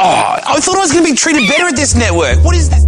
Oh, I thought I was going to be treated better at this network. What is this?